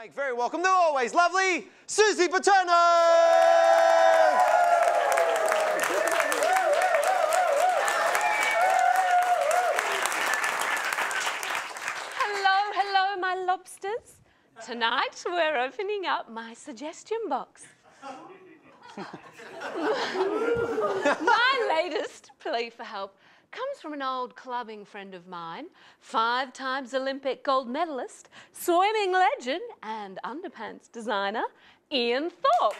Make very welcome the always lovely Susie Paterno! Hello, hello, my lobsters. Tonight we're opening up my suggestion box. my latest plea for help comes from an old clubbing friend of mine, five times Olympic gold medalist, swimming legend, and underpants designer, Ian Thorpe.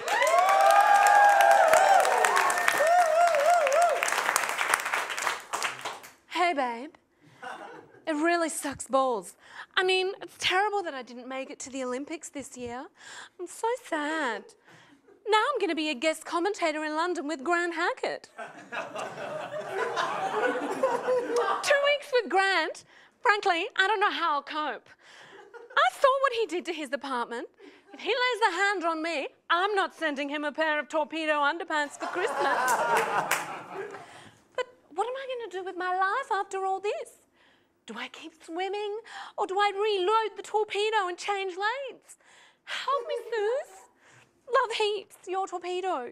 hey, babe. It really sucks balls. I mean, it's terrible that I didn't make it to the Olympics this year. I'm so sad. Now I'm going to be a guest commentator in London with Grant Hackett. Two weeks with Grant. Frankly, I don't know how I'll cope. I saw what he did to his apartment. If he lays a hand on me, I'm not sending him a pair of torpedo underpants for Christmas. but what am I going to do with my life after all this? Do I keep swimming or do I reload the torpedo and change lanes? Help me, Suze. Love heaps, your torpedo.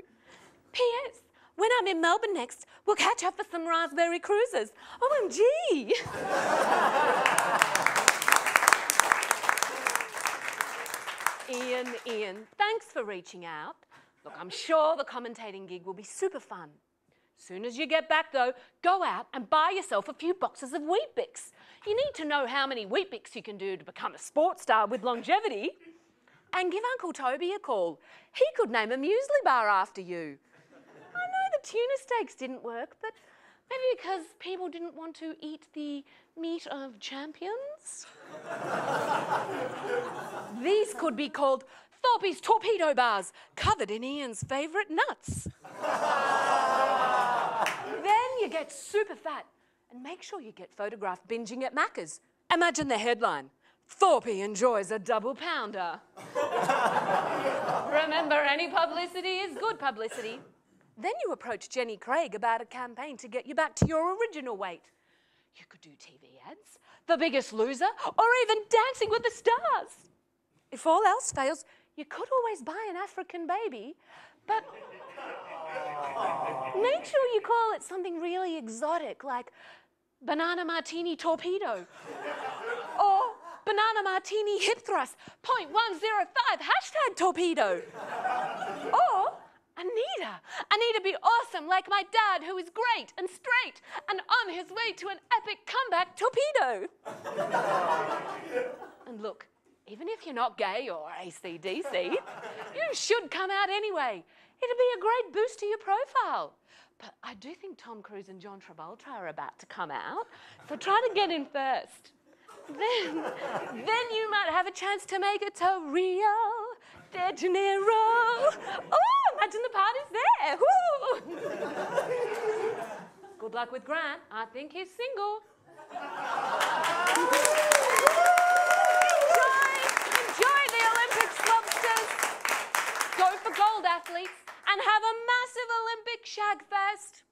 P.S. When I'm in Melbourne next, we'll catch up for some raspberry cruises. OMG! Ian, Ian, thanks for reaching out. Look, I'm sure the commentating gig will be super fun. Soon as you get back, though, go out and buy yourself a few boxes of Weet-Bix. You need to know how many Weet-Bix you can do to become a sports star with longevity. And give Uncle Toby a call. He could name a muesli bar after you. I know the tuna steaks didn't work, but maybe because people didn't want to eat the meat of champions? These could be called Thorpe's torpedo bars, covered in Ian's favourite nuts. then you get super fat and make sure you get photographed binging at Macca's. Imagine the headline Thorpe enjoys a double pounder. Remember, any publicity is good publicity. Then you approach Jenny Craig about a campaign to get you back to your original weight. You could do TV ads, The Biggest Loser, or even Dancing with the Stars. If all else fails, you could always buy an African baby, but make sure you call it something really exotic like Banana Martini Torpedo or Banana Martini Hip Thrust 0.105 hashtag torpedo. or Anita. Anita be awesome like my dad, who is great and straight and on his way to an epic comeback torpedo. and look, even if you're not gay or ACDC, you should come out anyway. It'd be a great boost to your profile. But I do think Tom Cruise and John Travolta are about to come out, so try to get in first. Then, then you might have a chance to make it to Rio de Janeiro. Oh, imagine the party's there. Good luck with Grant. I think he's single. enjoy, the Olympics, lobsters. Go for gold, athletes, and have a massive Olympic shag fest.